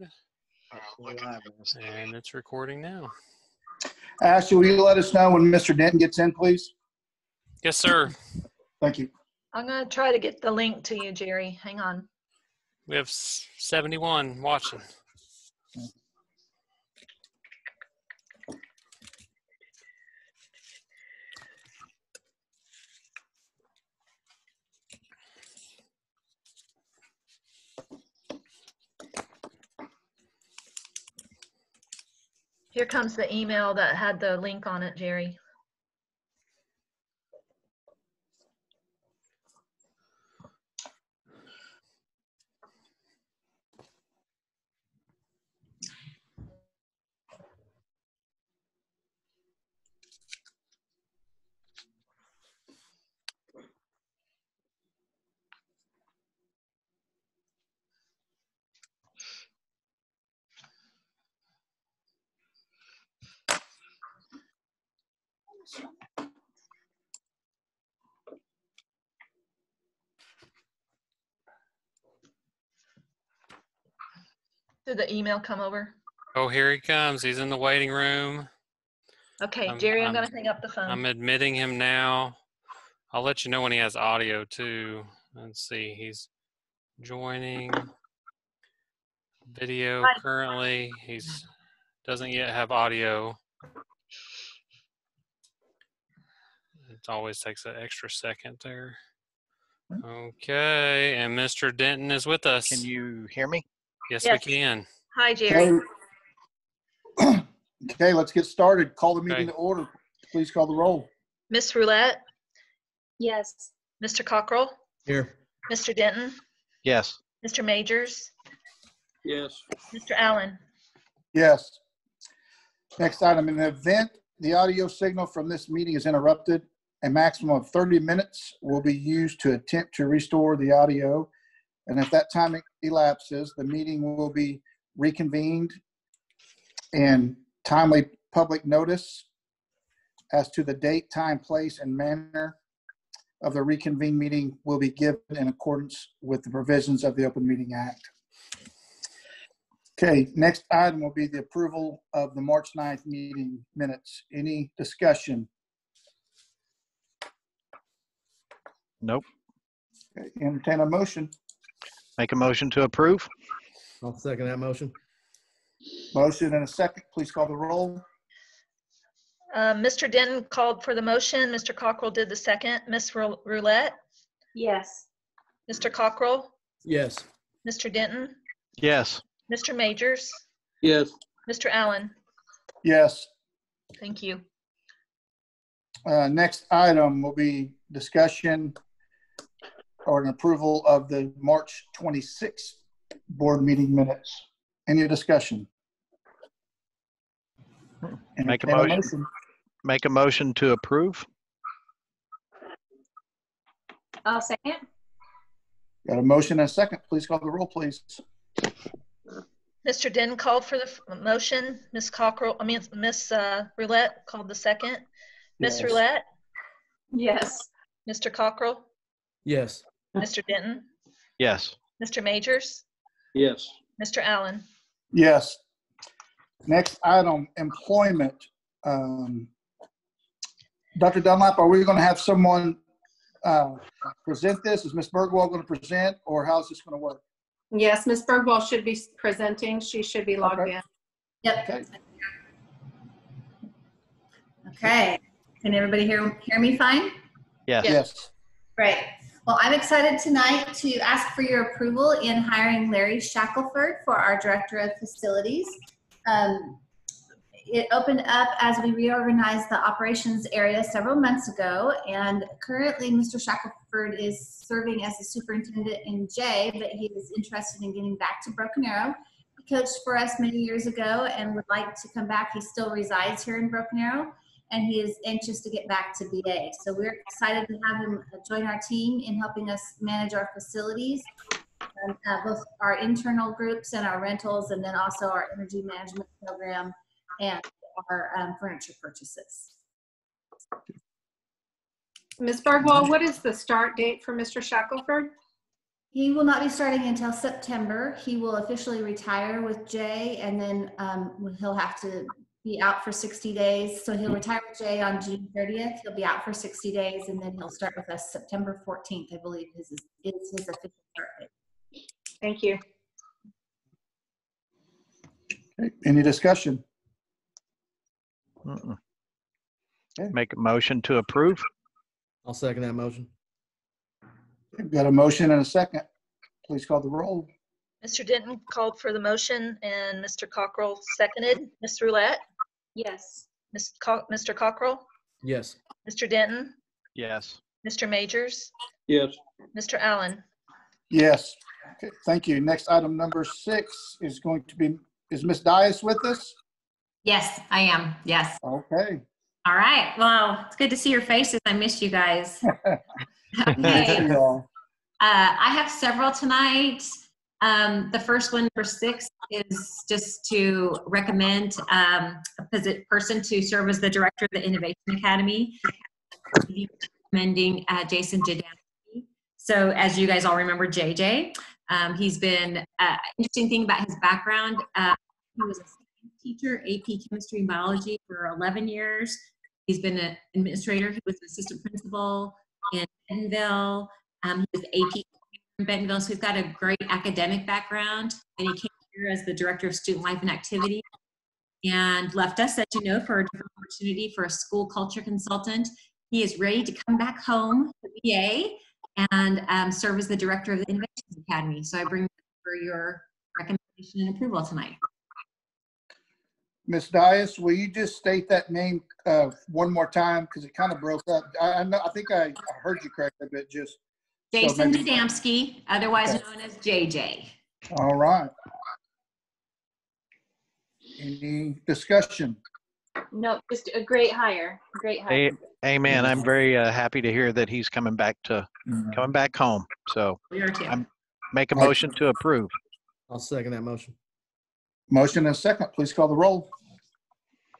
record. Uh, and it's recording now. Ashley, will you let us know when Mr. Denton gets in, please? Yes, sir. Thank you. I'm gonna try to get the link to you, Jerry. Hang on. We have 71 watching. Here comes the email that had the link on it, Jerry. Did the email come over? Oh, here he comes. He's in the waiting room. Okay, I'm- Jerry, I'm I'm- gonna hang up the phone. I'm admitting him now. I'll let you know when he has audio too. Let's see. He's joining video Hi. currently. He's doesn't yet have audio. It always takes an extra second there. Mm-hmm. Okay, and Mr. Denton is with us. Can you hear me? Yes, Yes. we can. Hi, Jerry. Okay. Okay, let's get started. Call the meeting Okay. to order. Please call the roll. Miss Roulette, Yes. Mr. Cockrell, Here. Mr. Denton, Yes. Mr. Majors, Yes. Mr. Allen. Yes. Next item, in the event the audio signal from this meeting is interrupted, a maximum of 30 minutes will be used to attempt to restore the audio. And if that time elapses, the meeting will be reconvened and timely public notice as to the date, time, place, and manner of the reconvened meeting will be given in accordance with the provisions of the Open Meeting Act. Okay, next item will be the approval of the March 9th meeting minutes. Any discussion? Nope. Okay, Entertain a motion. Make a motion to approve? I'll second that motion. Motion and a second. Please call the roll. Uh, Mr. Denton called for the motion. Mr. Cockrell did the second. Miss Rou- Roulette, Yes. Mr. Cockrell, Yes. Mr. Denton, Yes. Mr. Majors, Yes. Mr. Allen. Yes. Thank you. Uh, Next item will be discussion or an approval of the March 26th board meeting minutes. Any discussion? Make a Entertain motion. Make a motion to approve? I'll second. Got a motion and a second. Please call the roll, please. Mr. Denton called for the f- motion. Miss Cockrell, I mean, Miss uh, Roulette called the second. Miss Yes. Roulette, Yes. Mr. Cockrell, Yes. Mr. Denton, Yes. Mr. Majors, Yes. Mr. Allen. Yes. Next item, employment. Um, Dr. Dunlap, are we going to have someone uh, present this? Is Ms. Bergwall going to present, or how's this going to work? Yes, Ms. Bergwall should be presenting. She should be logged Okay. in. Yep. Okay. Okay. Can everybody hear, hear me fine? Yes. Yes. Great. Well, I'm excited tonight to ask for your approval in hiring Larry Shackelford for our Director of Facilities. Um, It opened up as we reorganized the operations area several months ago, and currently Mr. Shackelford is serving as the superintendent in Jay, but he is interested in getting back to Broken Arrow. He coached for us many years ago and would like to come back. He still resides here in Broken Arrow, and he is anxious to get back to BA. So we're excited to have him uh, join our team in helping us manage our facilities, um, uh, both our internal groups and our rentals, and then also our energy management program and our um, furniture purchases. Ms. Bergwall, what is the start date for Mr. Shackelford? He will not be starting until September. He will officially retire with Jay, and then um, he'll have to be out for 60 days. So he'll hmm. retire with Jay on June 30th. He'll be out for 60 days, and then he'll start with us September 14th. I believe is is his official start date. Thank you. Okay, Any discussion? Mm-mm. Okay. Make a motion to approve? I'll second that motion. We've Got a motion and a second. Please call the roll. Mr. Denton called for the motion and Mr. Cockrell seconded. Ms. Roulette, Yes. Ms. Co- Mr. Cockrell, Yes. Mr. Denton, Yes. Mr. Majors, Yes. Mr. Allen. Yes. Okay, thank you. Next item number six is going to be, is Ms. Dias with us? Yes, I am. Yes. Okay. All right. Well, it's good to see your faces. I missed you guys. Good to okay. you all. Uh, I have several tonight. Um, the first one, number six, is just to recommend um, a person to serve as the director of the Innovation Academy. Recommending uh, Jason Jadamski. So, as you guys all remember, JJ, um, he's been uh, interesting thing about his background. Uh, he was a teacher, AP Chemistry and Biology for 11 years. He's been an administrator. He was an assistant principal in Bentonville. Um, he was AP Bentonville, so he's got a great academic background. And he came here as the director of student life and activity and left us, as you know, for a different opportunity for a school culture consultant. He is ready to come back home to BA and um, serve as the director of the Innovations Academy. So I bring for your recommendation and approval tonight. Ms. Dias, will you just state that name uh, one more time? Because it kind of broke up. I, I know, I think I I heard you correctly, but just, Jason maybe- Jadamski, otherwise Okay. known as JJ. all right. Any discussion? No, just a great hire. Great hire. Hey, amen. I'm very uh, happy to hear that he's coming back to, coming back home. So We are too. I'm- make a motion to approve. I'll second that motion. Motion and a second. Please call the roll.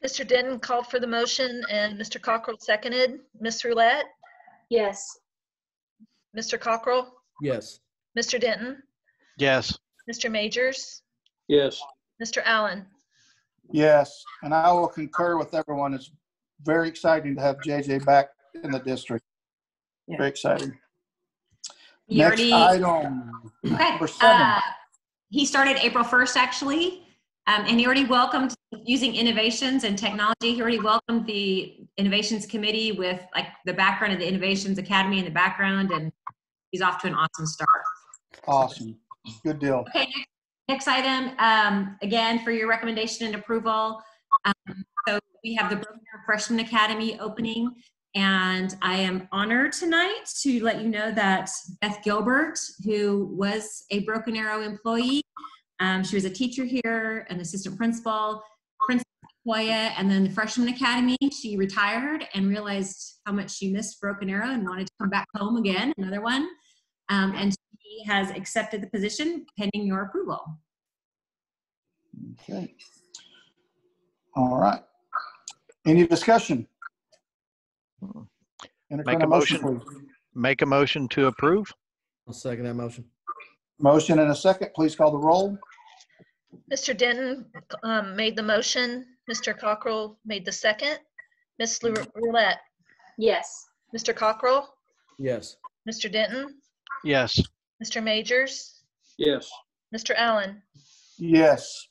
Mr. Denton called for the motion and Mr. Cockrell seconded. Ms. Roulette, Yes. Mr. Cockrell, Yes. Mr. Denton, Yes. Mr. Majors, Yes. Mr. Allen. Yes, and I will concur with everyone. It's very exciting to have JJ back in the district. Very exciting. He Next already- item, Okay. Number seven. uh, He started April 1st, actually, um, and he already welcomed using innovations and technology. He already welcomed the Innovations Committee with like the background of the Innovations Academy in the background, and he's off to an awesome start. awesome. Good deal. Okay, next, next item, um, again, for your recommendation and approval. Um, so we have the Broken Arrow Freshman Academy opening, and I am honored tonight to let you know that Beth Gilbert, who was a Broken Arrow employee, um, she was a teacher here, an assistant principal, principal at Sequoyah, and then the Freshman Academy. She retired and realized how much she missed Broken Arrow and wanted to come back home again, another one. Um, and she has accepted the position pending your approval. Okay. All right. Any discussion? Entertain Make a motion. please. Make a motion to approve? I'll second that motion. Motion and a second. Please call the roll. Mr. Denton um, made the motion. Mr. Cockrell made the second. Ms. Lou- Roulette, Yes. Mr. Cockrell, Yes. Mr. Denton, Yes. Mr. Majors, Yes. Mr. Allen. Yes.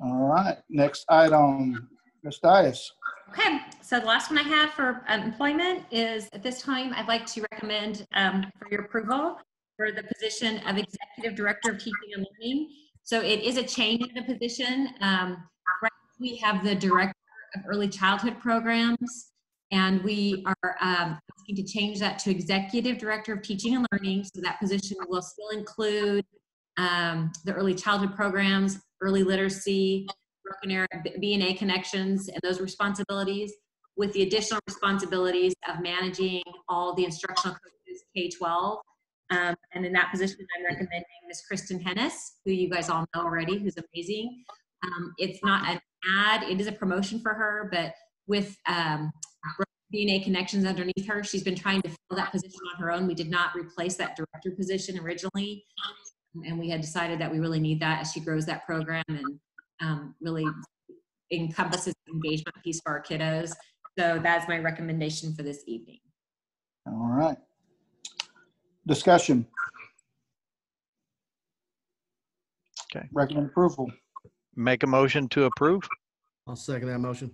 All right. Next item, Ms. Dias. Okay, so the last one I have for um, employment is at this time, I'd like to recommend um, for your approval for the position of Executive Director of Teaching and Learning. So it is a change in the position. Um, right, We have the Director of Early Childhood Programs, and we are um, asking to change that to Executive Director of Teaching and Learning. So that position will still include um, the early childhood programs, early literacy, broken arrow, B and A connections, and those responsibilities, with the additional responsibilities of managing all the instructional coaches K-12. Um, and in that position, I'm recommending Miss Kristen Hennis, who you guys all know already, who's amazing. Um, it's not an ad; it is a promotion for her, but with um, DNA connections underneath her. She's been trying to fill that position on her own. We did not replace that director position originally. And we had decided that we really need that as she grows that program and um, really encompasses the engagement piece for our kiddos. So that's my recommendation for this evening. All right. Discussion. Okay. Recommend approval. Make a motion to approve? I'll second that motion.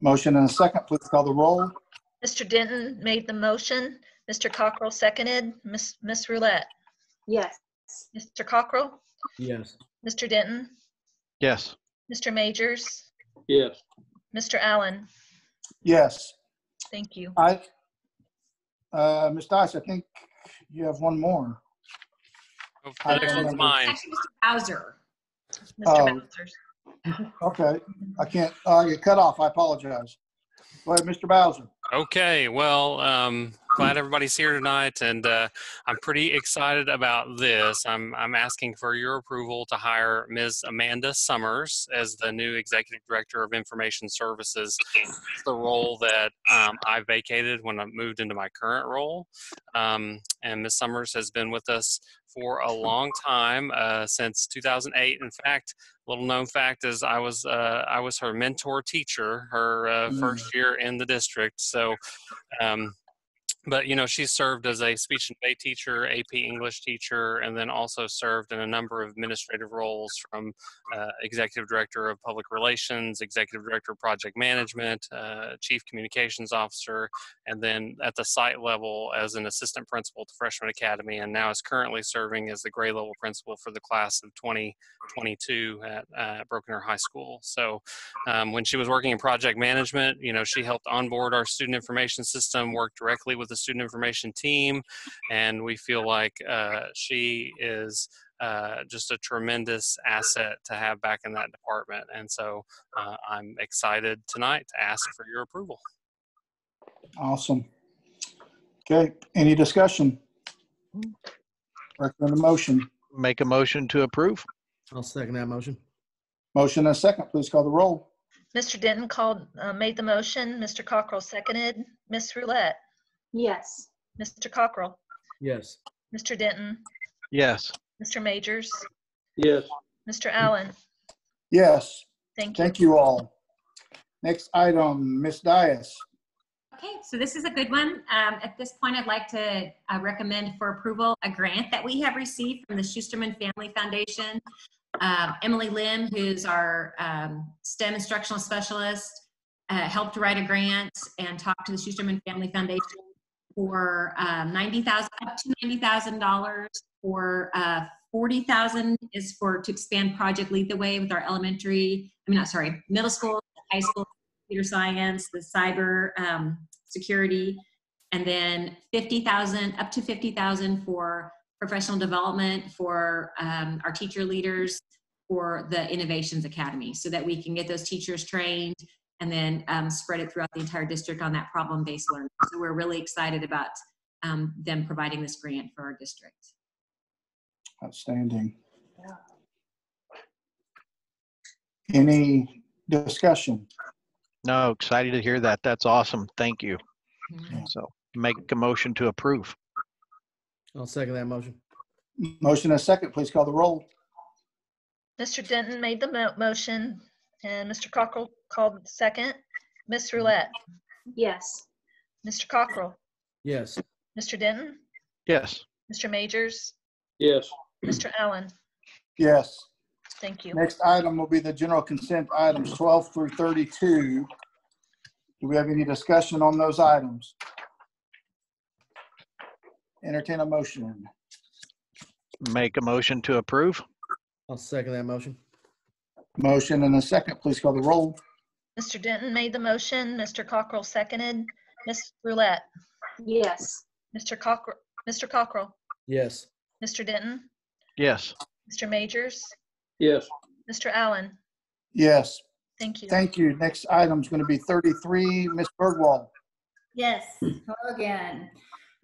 Motion and a second. Please call the roll. Mr. Denton made the motion. Mr. Cockrell seconded. Miss Miss Roulette. Yes. Mr. Cockrell, Yes. Mr. Denton, Yes. Mr. Majors, Yes. Mr. Allen. Yes. Thank you. I, uh, Ms. Dice, I think you have one more. Oh, I The next one's remember. mine. Actually, Mr. Bowser. Mr. Oh. Bowers. Okay, I can't, uh, I get cut off. I apologize. Go ahead, Mr. Bowser. Okay, well, um, glad everybody's here tonight, and uh, I'm pretty excited about this. I'm I'm asking for your approval to hire Ms. Amanda Summers as the new Executive Director of Information Services. It's the role that um, I vacated when I moved into my current role, um, and Ms. Summers has been with us for a long time uh, since 2008. In fact, little known fact is I was uh, I was her mentor teacher her uh, Mm. first year in the district. So, um, but you know she served as a speech and debate teacher, AP English teacher, and then also served in a number of administrative roles from uh, executive director of public relations, executive director of project management, uh, chief communications officer, and then at the site level as an assistant principal to Freshman Academy, and now is currently serving as the grade level principal for the class of 2022 at uh, Broken Arrow High School. So um, when she was working in project management, you know, she helped onboard our student information system, worked directly with the student information team, and we feel like uh, she is uh, just a tremendous asset to have back in that department. And so uh, I'm excited tonight to ask for your approval. Awesome. Okay, any discussion? Recommend a motion. Make a motion to approve? I'll second that motion. Motion and a second. Please call the roll. Mr. Denton called, uh, made the motion. Mr. Cockrell seconded. Miss Roulette, Yes. Mr. Cockrell, Yes. Mr. Denton, Yes. Mr. Majors, Yes. Mr. Allen. Yes, Thank you. thank you all. Next item, Ms. Dias. Okay, so this is a good one. Um, at this point, I'd like to uh, recommend for approval a grant that we have received from the Schusterman Family Foundation. Um, Emily Lim, who's our um, STEM instructional specialist, uh, helped write a grant and talk to the Schusterman Family Foundation for um, ninety thousand, up to ninety thousand dollars. For uh, forty thousand is for to expand Project Lead the Way with our elementary. I mean, not sorry, middle school, high school computer science, the cyber um, security, and then 50,000, up to 50,000 for professional development for um, our teacher leaders for the Innovations Academy so that we can get those teachers trained and then um, spread it throughout the entire district on that problem-based learning. So we're really excited about um, them providing this grant for our district. Outstanding. Yeah. Any discussion? No, excited to hear that. That's awesome. Thank you. Yeah. So make a motion to approve. I'll second that motion. Motion and a second. Please call the roll. Mr. Denton made the mo- motion and Mr. Cockrell called second. Miss Roulette, Yes. Mr. Cockrell, Yes. Mr. Denton, Yes. Mr. Majors, Yes. Mr. Allen. Yes. Thank you. Next item will be the general consent items 12 through 32. Do we have any discussion on those items? Entertain a motion. Make a motion to approve? I'll second that motion. Motion and a second. Please call the roll. Mr. Denton made the motion. Mr. Cockrell seconded. Miss Roulette, Yes. Mr. Cockrell, Mr. Cockrell, Yes. Mr. Denton, Yes. Mr. Majors, Yes. Mr. Allen. Yes, Thank you. thank you. Next item is going to be 33. Ms. Bergwall. Yes, hello again.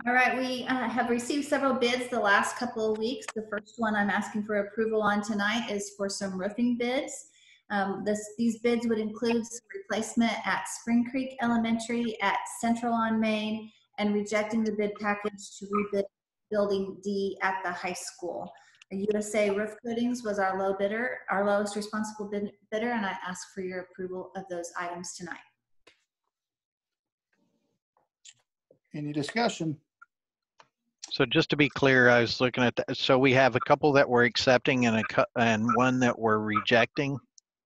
All right, we uh, have received several bids the last couple of weeks. The first one I'm asking for approval on tonight is for some roofing bids. Um, this, these bids would include some replacement at Spring Creek Elementary, at Central on Main, and rejecting the bid package to rebid Building D at the high school. USA Roof Coatings was our low bidder, our lowest responsible bid- bidder, and I ask for your approval of those items tonight. Any discussion? So just to be clear, I was looking at that. So we have a couple that we're accepting and a, and one that we're rejecting.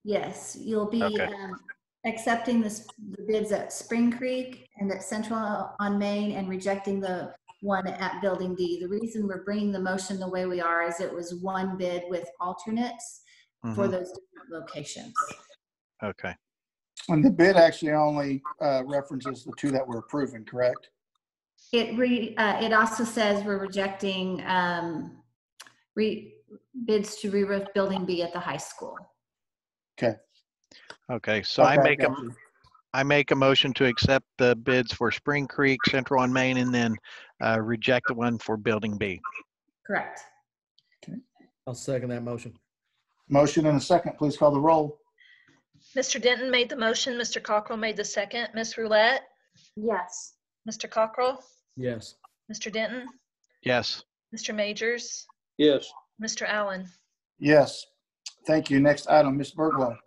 Yes, you'll be Okay. um, accepting this- the bids at Spring Creek and at Central on Main and rejecting the one at Building D. The reason we're bringing the motion the way we are is it was one bid with alternates for Mhm. those different locations. Okay. And the bid actually only uh, references the two that we're approving, correct? It re, uh, it also says we're rejecting um, re, bids to re-roof Building B at the high school. Okay. Okay, so I Okay, make a, got you. I make a motion to accept the bids for Spring Creek, Central on Main, and then uh, reject the one for Building B. Correct. Okay. I'll second that motion. Motion and a second, please call the roll. Mr. Denton made the motion, Mr. Cockrell made the second, Ms. Roulette, Yes. Mr. Cockrell, Yes. Mr. Denton, Yes. Mr. Majors, Yes. Mr. Allen. Yes. Thank you. Next item, Ms. Birdwell.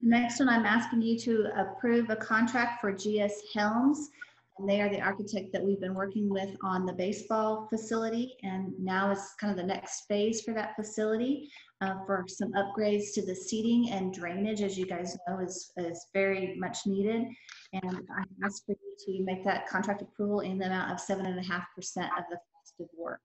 Next one, I'm asking you to approve a contract for GS Helms. And they are the architect that we've been working with on the baseball facility. And now is kind of the next phase for that facility uh, for some upgrades to the seating and drainage, as you guys know, is, is very much needed. And I ask for you to make that contract approval in the amount of seven and a half percent of the cost of work.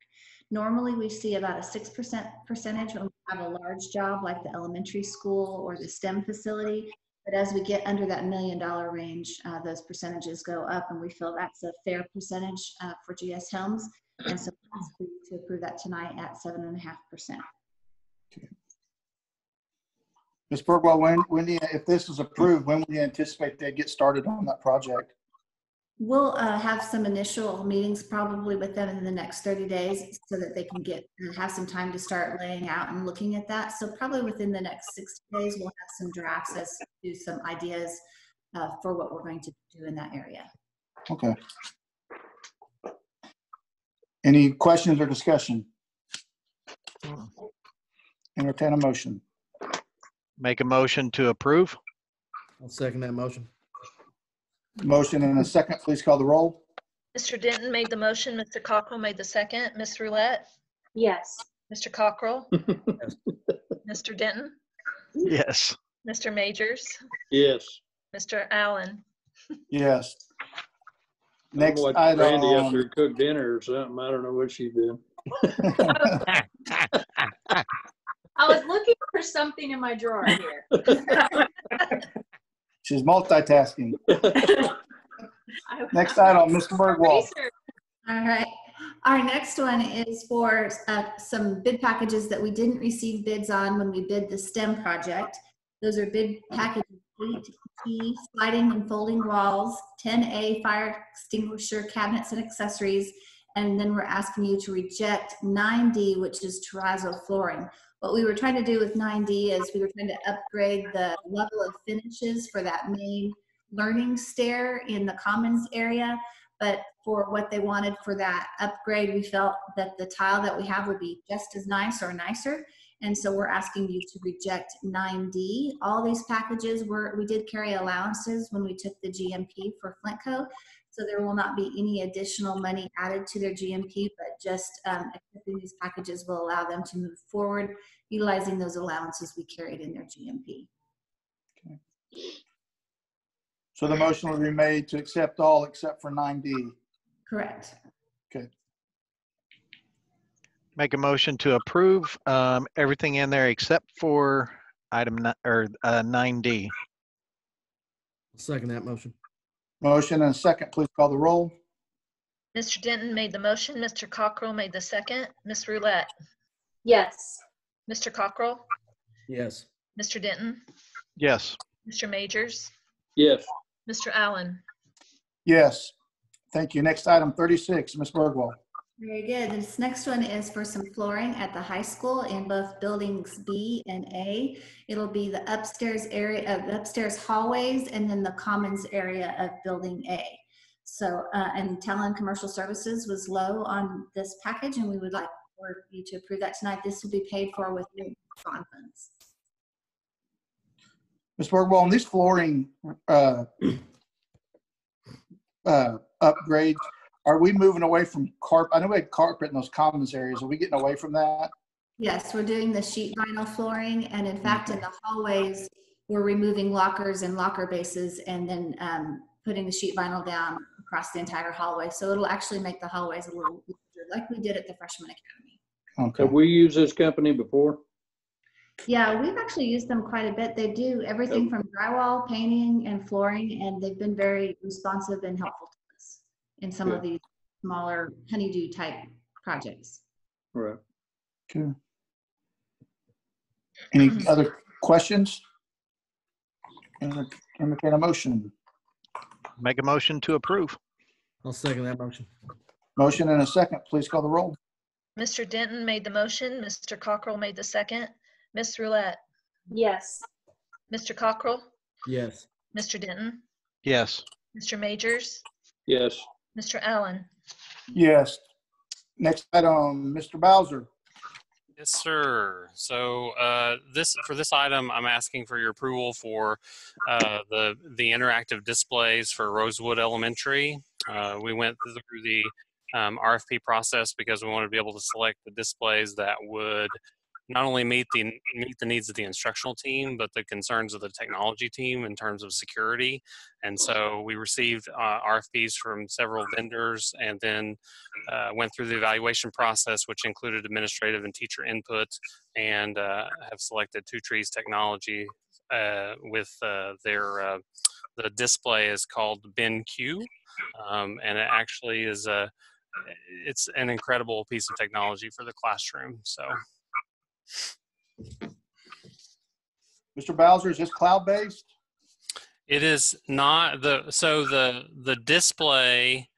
Normally, we see about a six percent percentage when we have a large job like the elementary school or the STEM facility. But as we get under that million dollar range, uh, those percentages go up and we feel that's a fair percentage uh, for GS Helms. And so we to approve that tonight at seven and a half percent. Ms. Birdwell, when, when, you- if this is approved, when would you anticipate they'd get started on that project? We'll uh, have some initial meetings probably with them in the next 30 days so that they can get, uh, have some time to start laying out and looking at that. So probably within the next 60 days, we'll have some drafts as to some ideas uh, for what we're going to do in that area. Okay. Any questions or discussion? Entertain a motion. Make a motion to approve. I'll second that motion. Motion and a second, please call the roll. Mr. Denton made the motion, Mr. Cockrell made the second, Ms. Roulette, Yes. Mr. Cockrell, Yes. Mr. Denton, Yes. Mr. Majors, Yes. Mr. Allen. Yes. Next Watch item. Randy after cook dinner or something. I don't know what she did. I was looking for something in my drawer here. She's multitasking. Next item, Mr. Birdwell. Research. All right. Our next one is for uh, some bid packages that we didn't receive bids on when we bid the STEM project. Those are bid packages eight E, sliding and folding walls, 10A fire extinguisher cabinets and accessories, and then we're asking you to reject 9D, which is terrazzo flooring. What we were trying to do with 9D is we were trying to upgrade the level of finishes for that main learning stair in the commons area. But for what they wanted for that upgrade, we felt that the tile that we have would be just as nice or nicer. And so we're asking you to reject 9D. All these packages were, we did carry allowances when we took the GMP for Flintco. So there will not be any additional money added to their GMP, but just um, accepting these packages will allow them to move forward utilizing those allowances we carried in their GMP. Okay. So the motion will be made to accept all except for 9D. Correct. Okay. Make a motion to approve um, everything in there except for item or uh, 9D. I'll second that motion. Motion and a second, please call the roll. Mr. Denton made the motion, Mr. Cockrell made the second, Ms. Roulette, Yes. Mr. Cockrell, Yes. Mr. Denton, Yes. Mr. Majors, Yes. Mr. Allen. Yes. Thank you. Next item, 36, Ms. Birdwell. Very good. This next one is for some flooring at the high school in both buildings B and A. It'll be the upstairs area of the upstairs hallways and then the commons area of building A. So, uh, and Talon Commercial Services was low on this package and we would like for you to approve that tonight. This will be paid for with new bond funds. Ms. Bergwall, on these flooring uh, uh, upgrades, are we moving away from carpet? I know we had carpet in those commons areas. Are we getting away from that? Yes, we're doing the sheet vinyl flooring, and in fact, in the hallways, we're removing lockers and locker bases and then um, putting the sheet vinyl down across the entire hallway. So it'll actually make the hallways a little, larger, like we did at the freshman academy. Okay. Have we used this company before? Yeah, we've actually used them quite a bit. They do everything from drywall, painting, and flooring, and they've been very responsive and helpful to us in some of these smaller honeydew type projects. Right. Okay. Any mm-hmm. other questions? Enter- Entertain a motion. Make a motion to approve. I'll second that motion. Motion and a second. Please call the roll. Mr. Denton made the motion, Mr. Cockrell made the second, Ms. Roulette, Yes. Mr. Cockrell, Yes. Mr. Denton, Yes. Mr. Majors, Yes. Mr. Allen. Yes. Next item, Mr. Bowser. Yes, sir. So uh, this for this item, I'm asking for your approval for uh, the the interactive displays for Rosewood Elementary. Uh, we went through the um, RFP process because we wanted to be able to select the displays that would not only meet the meet the needs of the instructional team, but the concerns of the technology team in terms of security. And so we received uh, RFPs from several vendors, and then uh, went through the evaluation process, which included administrative and teacher input, and uh, have selected Two Trees Technology uh, with uh, their uh, the display is called BenQ, um, and it actually is a it's an incredible piece of technology for the classroom. So. Mr. Bowser, is this cloud-based? It is not the so the the display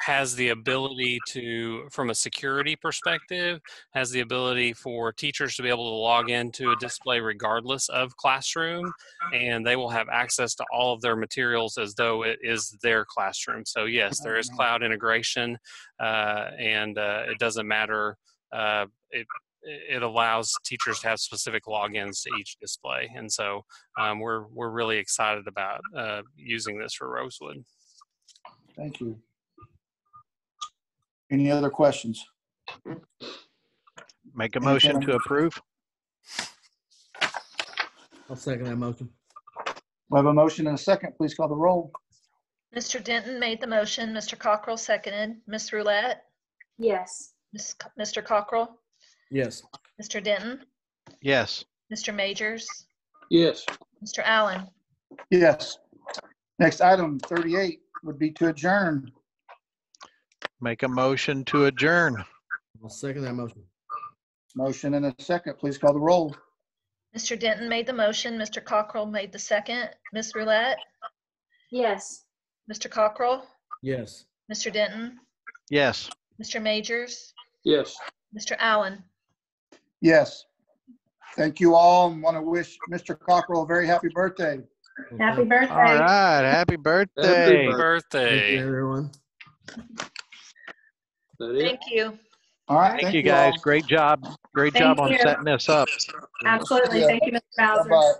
has the ability to from a security perspective has the ability for teachers to be able to log into a display regardless of classroom and they will have access to all of their materials as though it is their classroom so yes there is cloud integration uh, and uh, it doesn't matter uh, it, it allows teachers to have specific logins to each display and so um, we're we're really excited about uh, using this for rosewood Thank you. Any other questions? Make a motion to approve. I'll second that motion. We have a motion and a second. Please call the roll. Mr. Denton made the motion, Mr. Cockrell seconded, Ms. Roulette, Yes. Ms. Co- Mr. Cockrell, Yes. Mr. Denton, Yes. Mr. Majors, Yes. Mr. Allen. Yes. Next item, 38, would be to adjourn. Make a motion to adjourn. I'll second that motion. Motion and a second. Please call the roll. Mr. Denton made the motion, Mr. Cockrell made the second, Ms. Roulette, Yes. Mr. Cockrell, Yes. Mr. Denton, Yes. Mr. Majors, Yes. Mr. Allen. Yes. Thank you all and want to wish Mr. Cockrell a very happy birthday. Happy birthday. right. Happy birthday. birthday. birthday Thank you, everyone. Thank you. All right. Thank you guys. all. Great job. Great Thank job on you. setting this up. Absolutely. Yeah. Thank you, Mr. Bowser. Bye-bye.